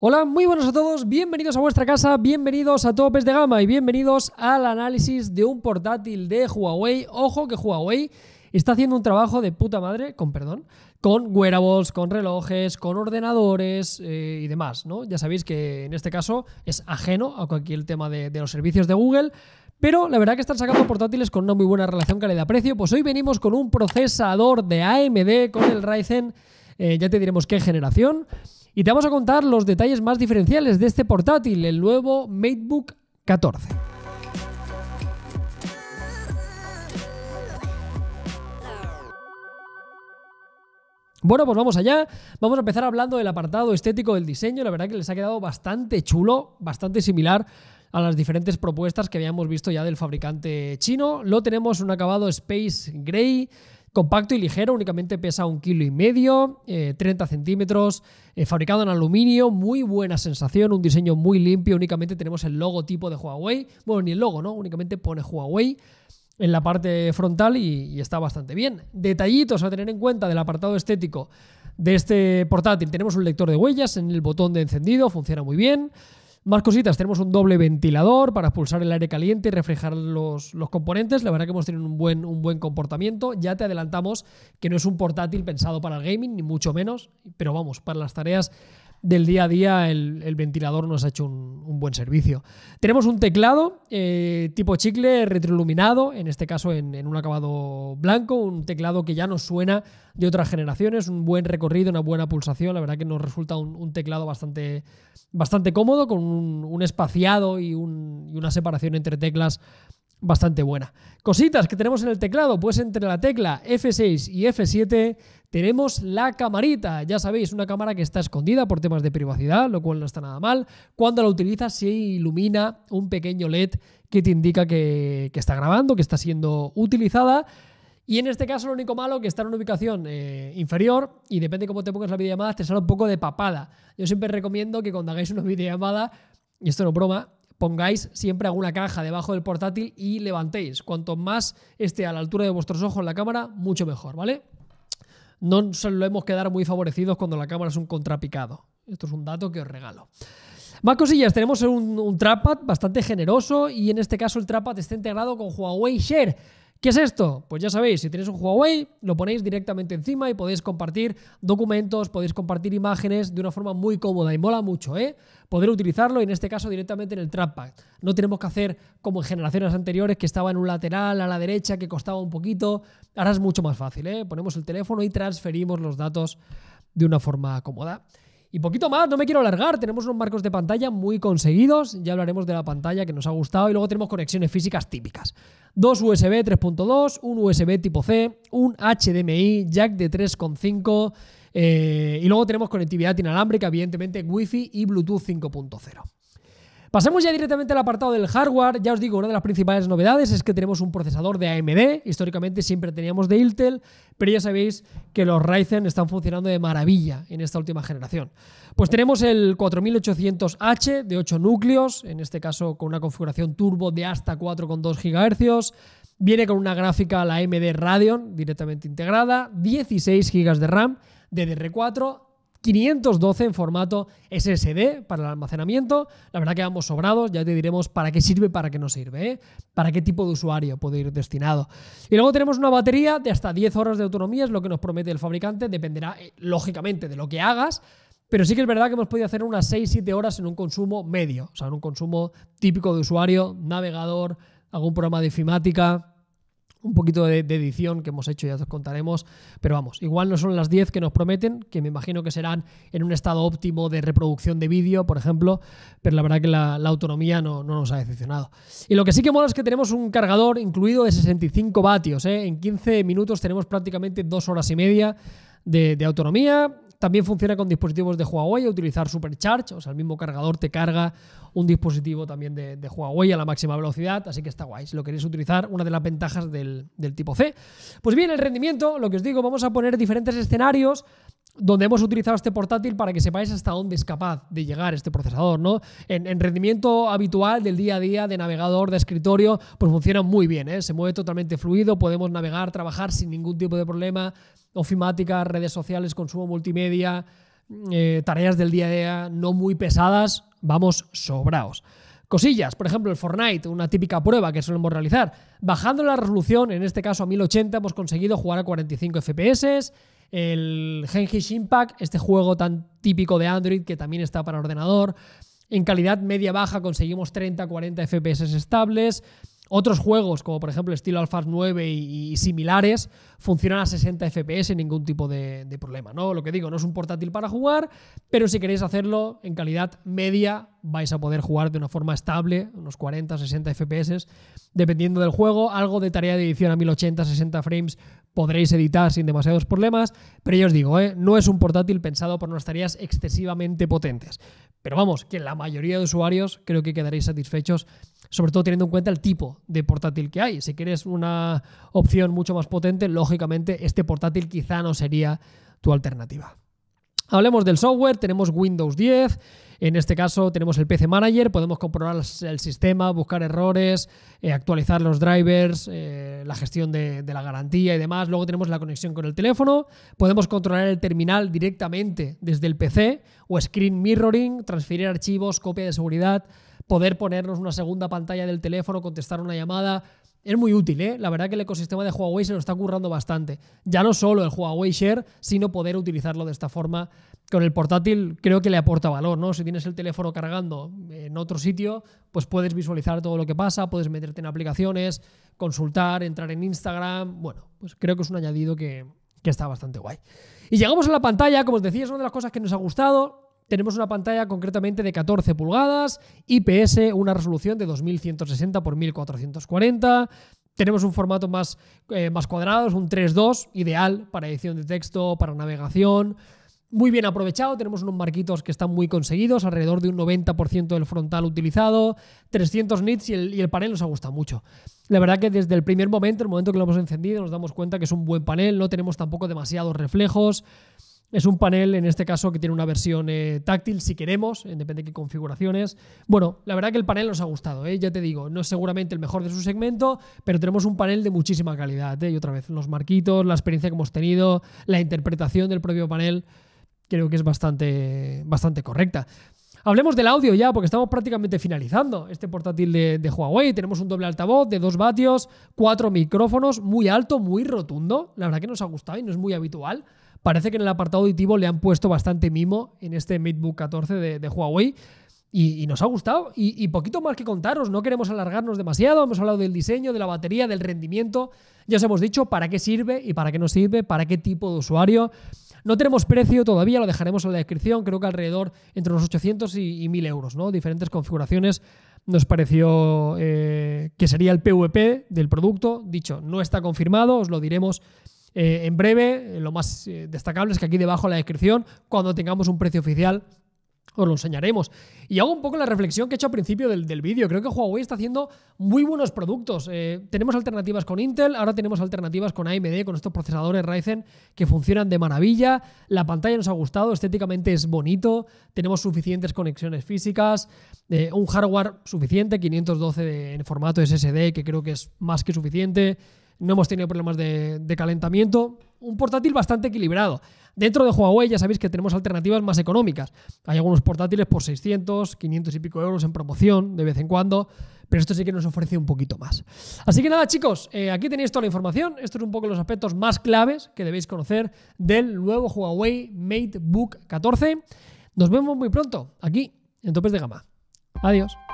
Hola, muy buenos a todos, bienvenidos a vuestra casa, bienvenidos a Topes de Gama y bienvenidos al análisis de un portátil de Huawei. Ojo que Huawei está haciendo un trabajo de puta madre, con perdón, con wearables, con relojes, con ordenadores eh, y demás, ¿no? Ya sabéis que en este caso es ajeno a cualquier tema de, los servicios de Google, pero la verdad que están sacando portátiles con una muy buena relación calidad-precio. Pues hoy venimos con un procesador de AMD con el Ryzen, eh, ya te diremos qué generación. Y te vamos a contar los detalles más diferenciales de este portátil, el nuevo MateBook 14. Bueno, pues vamos allá. Vamos a empezar hablando del apartado estético del diseño. La verdad que les ha quedado bastante chulo, bastante similar a las diferentes propuestas que habíamos visto ya del fabricante chino. Lo tenemos un acabado Space Gray Compacto y ligero, únicamente pesa un kilo y medio, 30 eh, centímetros, eh, fabricado en aluminio, muy buena sensación, un diseño muy limpio, únicamente tenemos el logotipo de Huawei, bueno, ni el logo, ¿no? Únicamente pone Huawei en la parte frontal y, y está bastante bien. Detallitos a tener en cuenta del apartado estético de este portátil, tenemos un lector de huellas en el botón de encendido, funciona muy bien. Más cositas, tenemos un doble ventilador para expulsar el aire caliente y refrigerar los, componentes. La verdad que hemos tenido un buen, un buen comportamiento. Ya te adelantamos que no es un portátil pensado para el gaming, ni mucho menos, pero vamos, para las tareas del día a día el, ventilador nos ha hecho un, buen servicio. Tenemos un teclado eh, tipo chicle retroiluminado, en este caso en, un acabado blanco, un teclado que ya nos suena de otras generaciones, un buen recorrido, una buena pulsación, la verdad que nos resulta un, teclado bastante, bastante cómodo, con un, espaciado y, y una separación entre teclas bastante buena. Cositas que tenemos en el teclado, pues entre la tecla F6 y F7 tenemos la camarita. Ya sabéis, una cámara que está escondida por temas de privacidad, lo cual no está nada mal. Cuando la utilizas se ilumina un pequeño LED que te indica que, está grabando, que está siendo utilizada. Y en este caso lo único malo que está en una ubicación eh, inferior y depende de cómo te pongas la videollamada te sale un poco de papada. Yo siempre recomiendo que cuando hagáis una videollamada, y esto no broma, pongáis siempre alguna caja debajo del portátil y levantéis. Cuanto más esté a la altura de vuestros ojos la cámara, mucho mejor, ¿vale? No solemos quedar muy favorecidos cuando la cámara es un contrapicado. Esto es un dato que os regalo. Más cosillas, tenemos un, un bastante generoso y en este caso el trackpad está integrado con Huawei Share. ¿Qué es esto? Pues ya sabéis, si tenéis un Huawei, lo ponéis directamente encima y podéis compartir documentos, podéis compartir imágenes de una forma muy cómoda y mola mucho, ¿eh? Poder utilizarlo, en este caso directamente en el trackpad. No tenemos que hacer como en generaciones anteriores que estaba en un lateral a la derecha, que costaba un poquito. Ahora es mucho más fácil, ¿eh? Ponemos el teléfono y transferimos los datos de una forma cómoda. Y poquito más, no me quiero alargar, tenemos unos marcos de pantalla muy conseguidos, ya hablaremos de la pantalla que nos ha gustado y luego tenemos conexiones físicas típicas. Dos USB 3.2, un USB tipo C, un HDMI, jack de 3.5 eh, y luego tenemos conectividad inalámbrica, evidentemente Wi-Fi y Bluetooth 5.0. Pasemos ya directamente al apartado del hardware. Ya os digo, una de las principales novedades es que tenemos un procesador de AMD. Históricamente siempre teníamos de Intel, pero ya sabéis que los Ryzen están funcionando de maravilla en esta última generación. Pues tenemos el 4800H de 8 núcleos, en este caso con una configuración turbo de hasta 4,2 GHz. Viene con una gráfica, la AMD Radeon, directamente integrada, 16 GB de RAM, DDR4, 512 en formato SSD para el almacenamiento. La verdad que vamos sobrados, ya te diremos para qué sirve, para qué no sirve, ¿eh? para qué tipo de usuario puede ir destinado. Y luego tenemos una batería de hasta 10 horas de autonomía, es lo que nos promete el fabricante, dependerá eh, lógicamente de lo que hagas. Pero sí que es verdad que hemos podido hacer unas 6-7 horas en un consumo medio, o sea, en un consumo típico de usuario, navegador, algún programa de fimática, un poquito de, edición que hemos hecho, ya os contaremos, pero vamos, igual no son las 10 que nos prometen, que me imagino que serán en un estado óptimo de reproducción de vídeo, por ejemplo, pero la verdad que la, autonomía no, nos ha decepcionado. Y lo que sí que mola es que tenemos un cargador incluido de 65 vatios, ¿eh? en 15 minutos tenemos prácticamente dos horas y media de autonomía, también funciona con dispositivos de Huawei utilizar Supercharge, o sea, el mismo cargador te carga un dispositivo también de, Huawei a la máxima velocidad, así que está guay. Si lo queréis utilizar, una de las ventajas del, tipo C. Pues bien, el rendimiento, lo que os digo, vamos a poner diferentes escenarios donde hemos utilizado este portátil para que sepáis hasta dónde es capaz de llegar este procesador, ¿no? En, rendimiento habitual del día a día de navegador, de escritorio, pues funciona muy bien, ¿eh? Se mueve totalmente fluido, podemos navegar, trabajar sin ningún tipo de problema, ofimática, redes sociales, consumo multimedia, eh, tareas del día a día no muy pesadas, vamos sobraos. Cosillas, por ejemplo, el Fortnite, una típica prueba que solemos realizar. Bajando la resolución, en este caso a 1080, hemos conseguido jugar a 45 FPS. El Genshin Impact, este juego tan típico de Android que también está para ordenador. En calidad media-baja conseguimos 30-40 FPS estables. Otros juegos, como por ejemplo estilo Alpha 9 y, similares, funcionan a 60 FPS sin ningún tipo de, problema. ¿no? Lo que digo, no es un portátil para jugar, pero si queréis hacerlo en calidad media, vais a poder jugar de una forma estable, unos 40, 60 FPS, dependiendo del juego. Algo de tarea de edición a 1080, 60 frames podréis editar sin demasiados problemas, pero ya os digo, ¿eh? no es un portátil pensado por unas tareas excesivamente potentes. Pero vamos, que la mayoría de usuarios creo que quedaréis satisfechos sobre todo teniendo en cuenta el tipo de portátil que hay. Si quieres una opción mucho más potente, lógicamente este portátil quizá no sería tu alternativa. Hablemos del software, tenemos Windows 10, en este caso tenemos el PC Manager, podemos comprobar el sistema, buscar errores, eh, actualizar los drivers, eh, la gestión de, de, la garantía y demás. Luego tenemos la conexión con el teléfono, podemos controlar el terminal directamente desde el PC o screen mirroring, transferir archivos, copia de seguridad, poder ponernos una segunda pantalla del teléfono, contestar una llamada. Es muy útil, ¿eh? La verdad que el ecosistema de Huawei se lo está currando bastante. Ya no solo el Huawei Share, sino poder utilizarlo de esta forma con el portátil creo que le aporta valor, ¿no? Si tienes el teléfono cargando en otro sitio, pues puedes visualizar todo lo que pasa, puedes meterte en aplicaciones, consultar, entrar en Instagram. Bueno, pues creo que es un añadido que, que está bastante guay. Y llegamos a la pantalla, como os decía, es una de las cosas que nos ha gustado. Tenemos una pantalla concretamente de 14 pulgadas, IPS, una resolución de 2160 x 1440. Tenemos un formato más, eh, más cuadrado, es un 3.2, ideal para edición de texto, para navegación. Muy bien aprovechado, tenemos unos marquitos que están muy conseguidos, alrededor de un 90% del frontal utilizado, 300 nits y el, y el, panel nos ha gustado mucho. La verdad que desde el primer momento, el momento que lo hemos encendido, nos damos cuenta que es un buen panel, no tenemos tampoco demasiados reflejos. Es un panel, en este caso, que tiene una versión eh, táctil, si queremos, depende de qué configuraciones. Bueno, la verdad que el panel nos ha gustado, ¿eh? ya te digo, no es seguramente el mejor de su segmento, pero tenemos un panel de muchísima calidad. ¿eh? Y otra vez, los marquitos, la experiencia que hemos tenido, la interpretación del propio panel, creo que es bastante, bastante correcta. Hablemos del audio ya, porque estamos prácticamente finalizando este portátil de, de, Huawei. Tenemos un doble altavoz de 2 vatios, cuatro micrófonos, muy alto, muy rotundo. La verdad que nos ha gustado y no es muy habitual. Parece que en el apartado auditivo le han puesto bastante mimo en este MateBook 14 de, Huawei. Y, nos ha gustado. Y, poquito más que contaros, no queremos alargarnos demasiado. Hemos hablado del diseño, de la batería, del rendimiento. Ya os hemos dicho para qué sirve y para qué no sirve, para qué tipo de usuario. No tenemos precio todavía, lo dejaremos en la descripción. Creo que alrededor entre los 800 y, 1000 euros, ¿no? Diferentes configuraciones. Nos pareció eh, que sería el PVP del producto. Dicho, no está confirmado, os lo diremos eh, en breve, eh, lo más eh, destacable es que aquí debajo en la descripción, cuando tengamos un precio oficial, os lo enseñaremos. Y hago un poco la reflexión que he hecho al principio del, vídeo. Creo que Huawei está haciendo muy buenos productos. tenemos alternativas con Intel, ahora tenemos alternativas con AMD, con estos procesadores Ryzen que funcionan de maravilla. La pantalla nos ha gustado, estéticamente es bonito. Tenemos suficientes conexiones físicas, un hardware suficiente, 512 en formato SSD, que creo que es más que suficiente no hemos tenido problemas de, calentamiento. Un portátil bastante equilibrado. Dentro de Huawei ya sabéis que tenemos alternativas más económicas. Hay algunos portátiles por 600, 500 y pico euros en promoción de vez en cuando, pero esto sí que nos ofrece un poquito más. Así que nada chicos, eh, aquí tenéis toda la información. Estos son un poco los aspectos más claves que debéis conocer del nuevo Huawei MateBook 14. Nos vemos muy pronto aquí en Topes de Gama. Adiós.